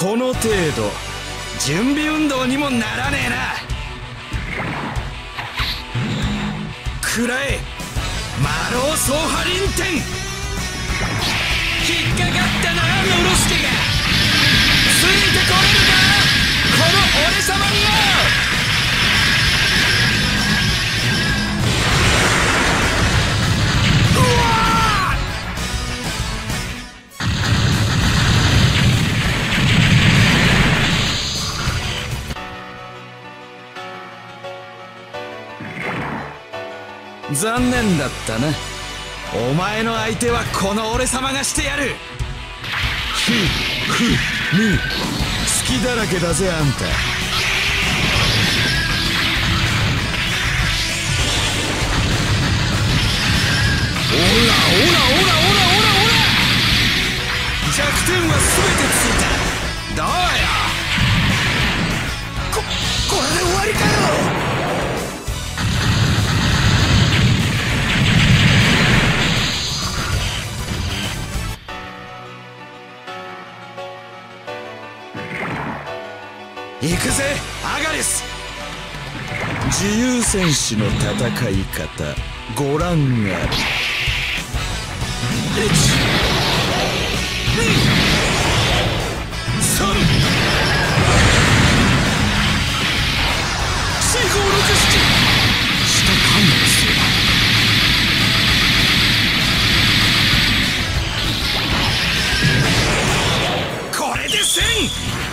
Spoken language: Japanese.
この程度準備運動にもならねえな。食らえ魔老総ハリンテン引っかかったなノロ残念だったな。お前の相手はこの俺様がしてやる。ふふみ好きだらけだぜあんたオラオラオラオラオラオラ弱点は全てついたどうよ行くぜアガリス。自由戦士の戦い方ご覧あれ。これで1000